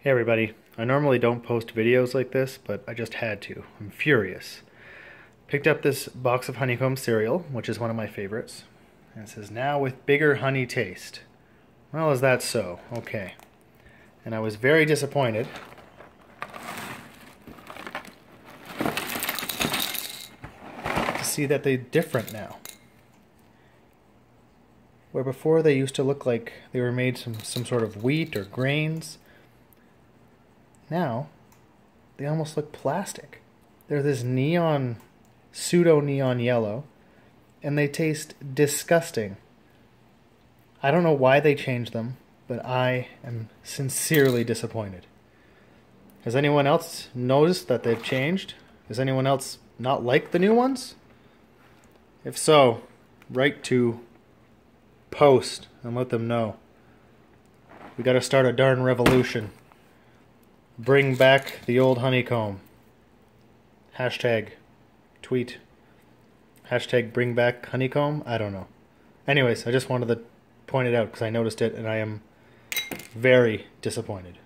Hey everybody, I normally don't post videos like this, but I just had to. I'm furious. Picked up this box of honeycomb cereal, which is one of my favorites. And it says, now with bigger honey taste. Well, is that so? Okay. And I was very disappointed. To see that they're different now. Where before they used to look like they were made from some sort of wheat or grains now, they almost look plastic. They're this neon, pseudo neon yellow, and they taste disgusting. I don't know why they changed them, but I am sincerely disappointed. Has anyone else noticed that they've changed? Does anyone else not like the new ones? If so, write to Post and let them know. We gotta start a darn revolution. Bring back the old honeycomb. Hashtag tweet. Hashtag bring back honeycomb. I don't know. Anyways, I just wanted to point it out because I noticed it and I am very disappointed.